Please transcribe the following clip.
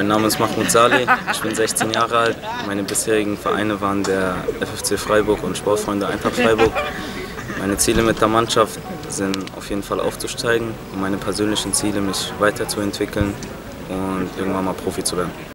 Mein Name ist Mahmoud Saleh, ich bin 16 Jahre alt. Meine bisherigen Vereine waren der FFC Freiburg und Sportfreunde Eintracht Freiburg. Meine Ziele mit der Mannschaft sind auf jeden Fall aufzusteigen und meine persönlichen Ziele, mich weiterzuentwickeln und irgendwann mal Profi zu werden.